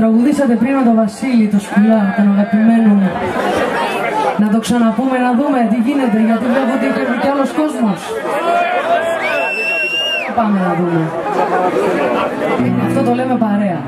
τραγουδήσατε πριν με τον Βασίλη, το σκουλά, τον αγαπημένο μου. Να το ξαναπούμε, να δούμε τι γίνεται, γιατί βλέπω ότι υπάρχει κι άλλος κόσμος. Πάμε να δούμε. Αυτό το λέμε παρέα.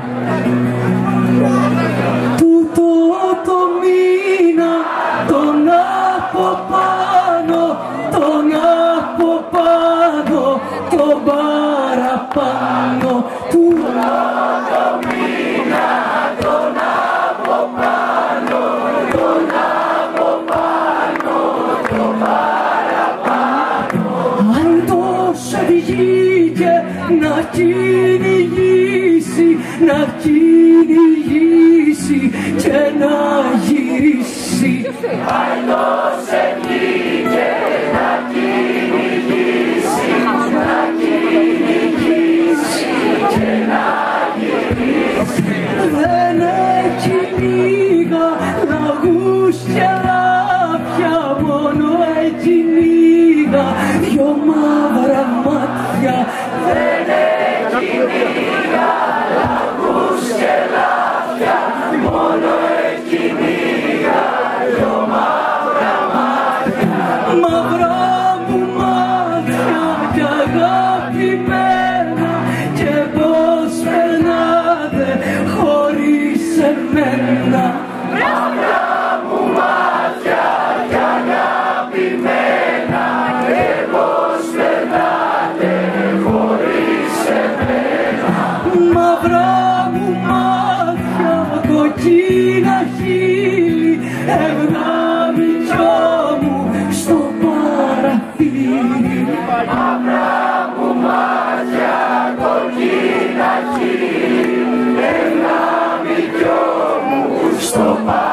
Να κυνηγήσει, να κυνηγήσει και να γυρίσει. Αν τόσο βγήκε να κυνηγήσει, να κυνηγήσει και να γυρίσει. Δεν έχει λίγα λαγούς και λάπια, μόνο έχει λίγα δυο μαύρα και πώς περνάτε εμένα. Μαύρα μου μάτια κοκκίνα χείλη ευγάβη μου στο παραθύρι. Μαύρα μου μάτια κοκκίνα χείλη ευγάβη μου στο παραθύρι.